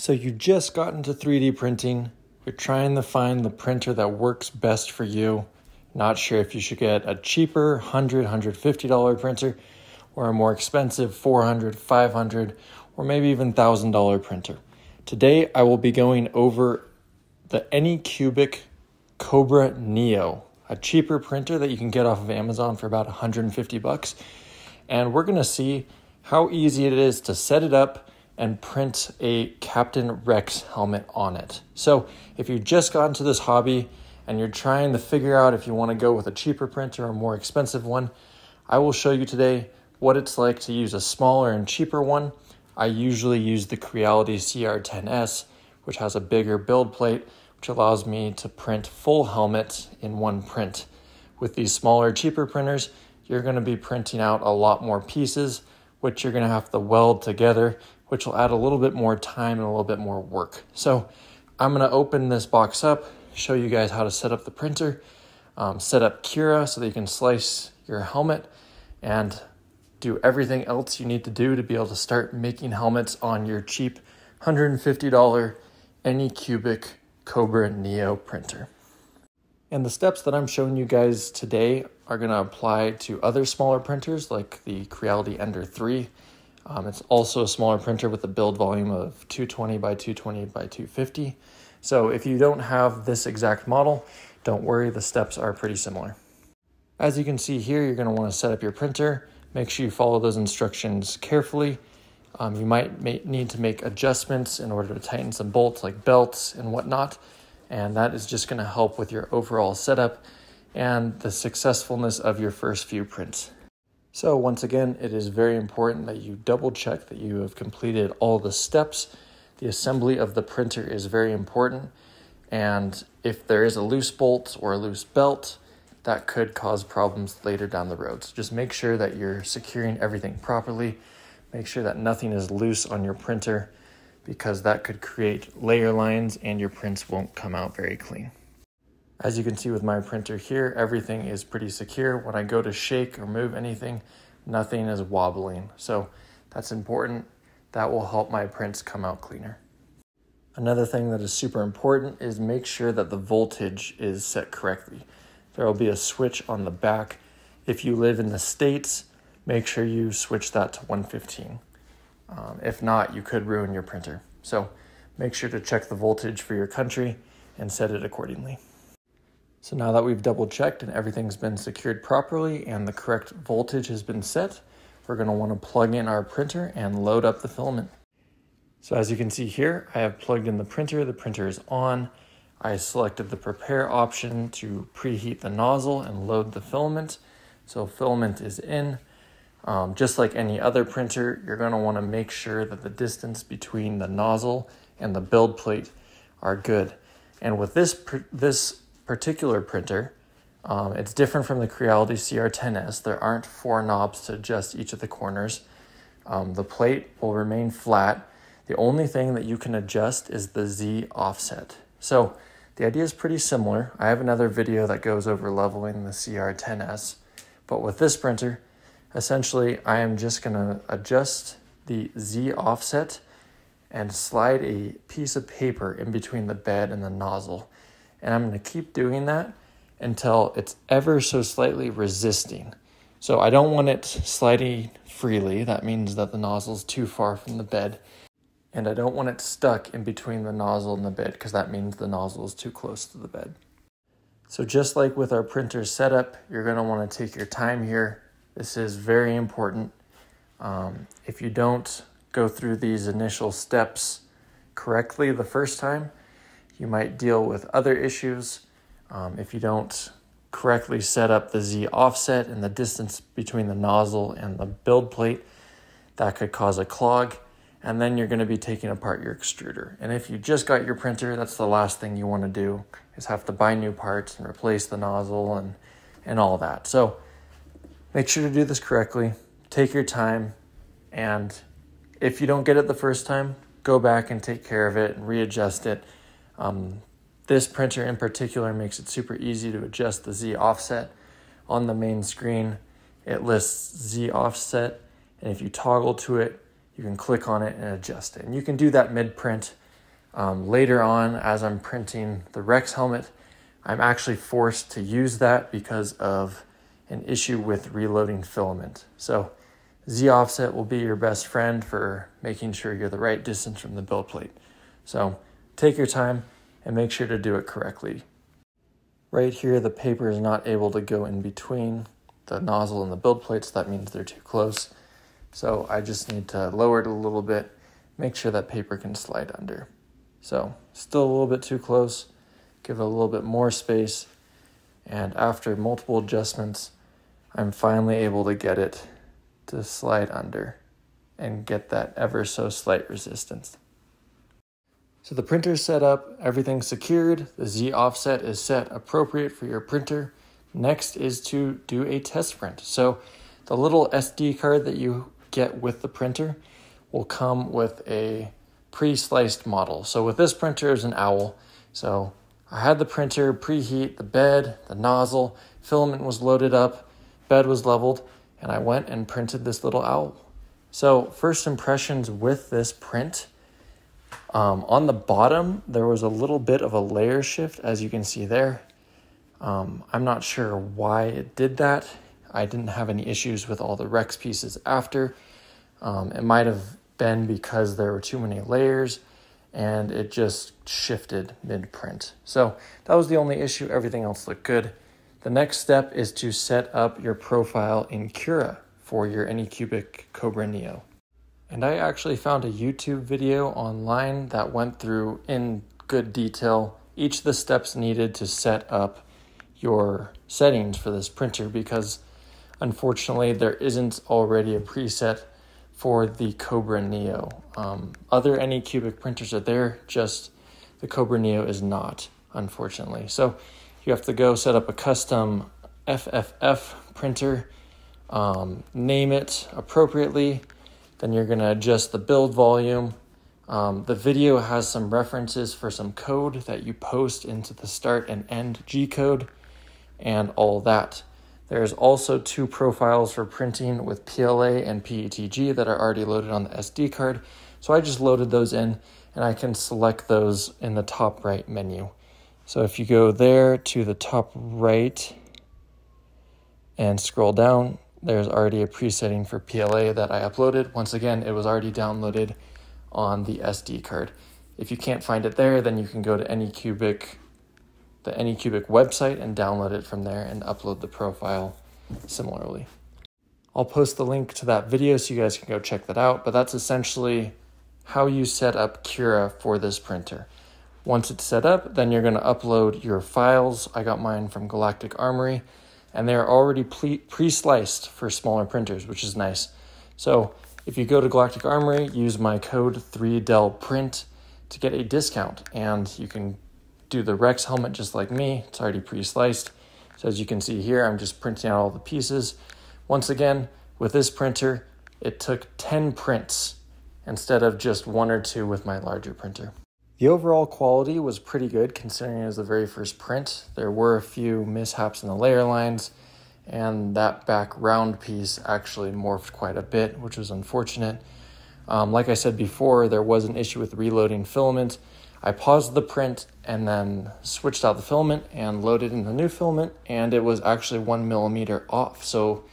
So you just got into 3D printing. You're trying to find the printer that works best for you. Not sure if you should get a cheaper $100, $150 printer or a more expensive $400, $500, or maybe even $1,000 printer. Today I will be going over the Anycubic Kobra Neo, a cheaper printer that you can get off of Amazon for about 150 bucks. And we're to see how easy it is to set it up and print a Captain Rex helmet on it. So, if you just got into this hobby and you're trying to figure out if you want to go with a cheaper printer or a more expensive one, I will show you today what it's like to use a smaller and cheaper one. I usually use the Creality CR10S, which has a bigger build plate, which allows me to print full helmets in one print. With these smaller, cheaper printers, you're going to be printing out a lot more pieces, which you're going to have to weld together, which will add a little bit more time and a little bit more work. So I'm gonna open this box up, show you guys how to set up the printer, um, set up Cura so that you can slice your helmet, and do everything else you need to do to be able to start making helmets on your cheap $150 Anycubic Kobra Neo printer. And the steps that I'm showing you guys today are going to apply to other smaller printers like the Creality Ender 3 um, it's also a smaller printer with a build volume of 220 by 220 by 250. So if you don't have this exact model, don't worry, the steps are pretty similar. As you can see here, you're gonna to want to set up your printer. Make sure you follow those instructions carefully. Um, you might need to make adjustments in order to tighten some bolts like belts and whatnot. And that is just gonna help with your overall setup and the successfulness of your first few prints. So once again, it is very important that you double check that you have completed all the steps. The assembly of the printer is very important. And if there is a loose bolt or a loose belt, that could cause problems later down the road. So just make sure that you're securing everything properly. Make sure that nothing is loose on your printer because that could create layer lines and your prints won't come out very clean. As you can see with my printer here, everything is pretty secure. When I go to shake or move anything, nothing is wobbling. So that's important. That will help my prints come out cleaner. Another thing that is super important is make sure that the voltage is set correctly. There will be a switch on the back. If you live in the States, make sure you switch that to 115. Um, if not, you could ruin your printer. So make sure to check the voltage for your country and set it accordingly. So now that we've double checked and everything's been secured properly and the correct voltage has been set, we're going to want to plug in our printer and load up the filament. So as you can see here, I have plugged in the printer. The printer is on. I selected the prepare option to preheat the nozzle and load the filament. So filament is in. Um, just like any other printer, you're going to want to make sure that the distance between the nozzle and the build plate are good. And with this, this particular printer, um, it's different from the Creality CR10S. There aren't four knobs to adjust each of the corners. Um, the plate will remain flat. The only thing that you can adjust is the Z offset. So the idea is pretty similar. I have another video that goes over leveling the CR10S, but with this printer, essentially I am just gonna adjust the Z offset and slide a piece of paper in between the bed and the nozzle. And I'm going to keep doing that until it's ever so slightly resisting. So I don't want it sliding freely. That means that the nozzle's too far from the bed. And I don't want it stuck in between the nozzle and the bed because that means the nozzle is too close to the bed. So just like with our printer setup, you're going to want to take your time here. This is very important. Um, if you don't go through these initial steps correctly the first time, you might deal with other issues um, if you don't correctly set up the Z offset and the distance between the nozzle and the build plate. That could cause a clog, and then you're going to be taking apart your extruder. And if you just got your printer, that's the last thing you want to do is have to buy new parts and replace the nozzle and and all that. So make sure to do this correctly. Take your time, and if you don't get it the first time, go back and take care of it and readjust it um, this printer in particular makes it super easy to adjust the Z offset on the main screen. It lists Z offset, and if you toggle to it, you can click on it and adjust it. And you can do that mid print Um, later on, as I'm printing the Rex helmet, I'm actually forced to use that because of an issue with reloading filament. So Z offset will be your best friend for making sure you're the right distance from the build plate. So take your time and make sure to do it correctly. Right here, the paper is not able to go in between the nozzle and the build plate, so that means they're too close. So I just need to lower it a little bit, make sure that paper can slide under. So still a little bit too close, give it a little bit more space, and after multiple adjustments, I'm finally able to get it to slide under and get that ever so slight resistance. So the printer's set up, everything's secured, the Z offset is set appropriate for your printer. Next is to do a test print. So the little SD card that you get with the printer will come with a pre-sliced model. So with this printer is an owl. So I had the printer preheat the bed, the nozzle, filament was loaded up, bed was leveled, and I went and printed this little owl. So first impressions with this print, um, on the bottom there was a little bit of a layer shift as you can see there. Um, I'm not sure why it did that. I didn't have any issues with all the Rex pieces after. Um, it might have been because there were too many layers and it just shifted mid print. So that was the only issue. Everything else looked good. The next step is to set up your profile in Cura for your Anycubic Kobra Neo. And I actually found a YouTube video online that went through in good detail each of the steps needed to set up your settings for this printer because unfortunately there isn't already a preset for the Kobra Neo. Um, other Anycubic printers are there, just the Kobra Neo is not, unfortunately. So you have to go set up a custom FFF printer, um, name it appropriately, then you're going to adjust the build volume. Um, the video has some references for some code that you post into the start and end G code and all that. There's also two profiles for printing with PLA and PETG that are already loaded on the SD card. So I just loaded those in and I can select those in the top right menu. So if you go there to the top right and scroll down, there's already a presetting for PLA that I uploaded. Once again, it was already downloaded on the SD card. If you can't find it there, then you can go to Anycubic the Anycubic website and download it from there and upload the profile similarly. I'll post the link to that video so you guys can go check that out, but that's essentially how you set up Cura for this printer. Once it's set up, then you're going to upload your files. I got mine from Galactic Armory, and they're already pre-sliced for smaller printers, which is nice. So if you go to Galactic Armory, use my code 3DELPRINT to get a discount, and you can do the Rex helmet just like me. It's already pre-sliced. So as you can see here, I'm just printing out all the pieces. Once again, with this printer, it took 10 prints instead of just one or two with my larger printer. The overall quality was pretty good considering it was the very first print. There were a few mishaps in the layer lines, and that back round piece actually morphed quite a bit, which was unfortunate. Um, like I said before, there was an issue with reloading filament, I paused the print and then switched out the filament and loaded in the new filament, and it was actually one millimeter off. So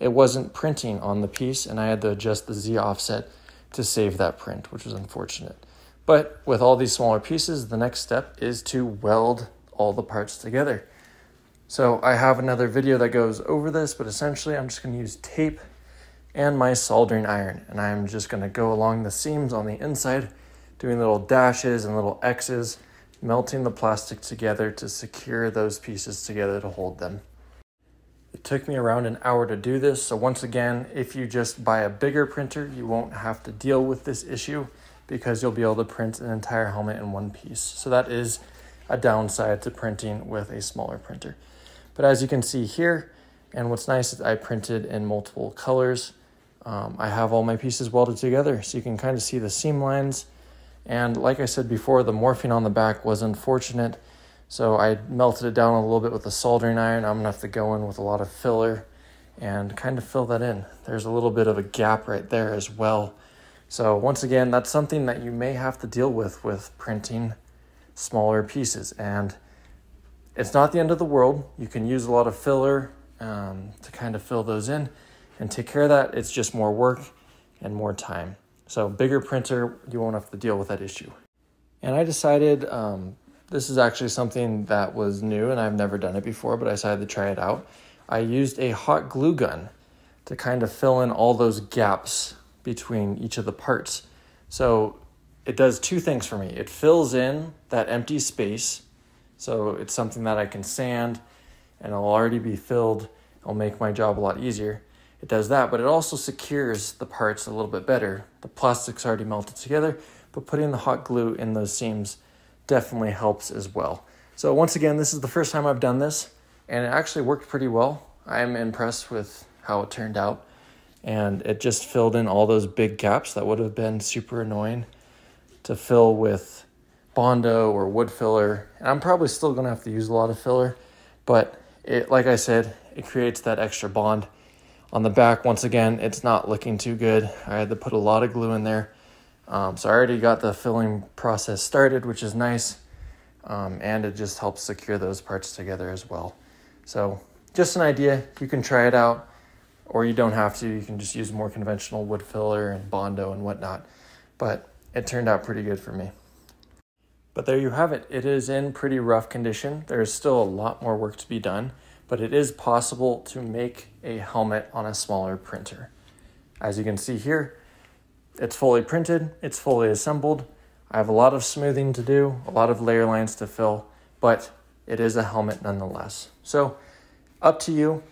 it wasn't printing on the piece, and I had to adjust the Z offset to save that print, which was unfortunate. But with all these smaller pieces, the next step is to weld all the parts together. So I have another video that goes over this, but essentially I'm just going to use tape and my soldering iron, and I'm just going to go along the seams on the inside doing little dashes and little X's, melting the plastic together to secure those pieces together to hold them. It took me around an hour to do this, so once again, if you just buy a bigger printer, you won't have to deal with this issue because you'll be able to print an entire helmet in one piece. So that is a downside to printing with a smaller printer. But as you can see here, and what's nice is I printed in multiple colors. Um, I have all my pieces welded together, so you can kind of see the seam lines and like I said before, the morphing on the back was unfortunate. So I melted it down a little bit with a soldering iron. I'm gonna have to go in with a lot of filler and kind of fill that in. There's a little bit of a gap right there as well. So once again, that's something that you may have to deal with with printing smaller pieces. And it's not the end of the world. You can use a lot of filler um, to kind of fill those in and take care of that. It's just more work and more time. So bigger printer, you won't have to deal with that issue. And I decided um, this is actually something that was new and I've never done it before, but I decided to try it out. I used a hot glue gun to kind of fill in all those gaps between each of the parts. So it does two things for me. It fills in that empty space. So it's something that I can sand and it'll already be filled. It'll make my job a lot easier. It does that, but it also secures the parts a little bit better. The plastic's already melted together, but putting the hot glue in those seams definitely helps as well. So once again, this is the first time I've done this and it actually worked pretty well. I'm impressed with how it turned out and it just filled in all those big gaps that would have been super annoying to fill with Bondo or wood filler. And I'm probably still going to have to use a lot of filler, but it like I said, it creates that extra bond. On the back, once again, it's not looking too good. I had to put a lot of glue in there um, so I already got the filling process started, which is nice. Um, and it just helps secure those parts together as well. So just an idea. You can try it out or you don't have to. You can just use more conventional wood filler and Bondo and whatnot. But it turned out pretty good for me. But there you have it. It is in pretty rough condition. There is still a lot more work to be done, but it is possible to make a helmet on a smaller printer. As you can see here, it's fully printed, it's fully assembled. I have a lot of smoothing to do, a lot of layer lines to fill, but it is a helmet nonetheless. So, up to you.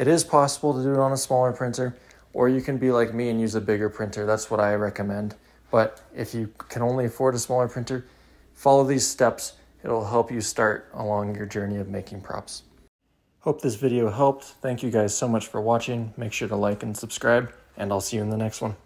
It is possible to do it on a smaller printer, or you can be like me and use a bigger printer. That's what I recommend. But if you can only afford a smaller printer, follow these steps. It'll help you start along your journey of making props. Hope this video helped. Thank you guys so much for watching. Make sure to like and subscribe, and I'll see you in the next one.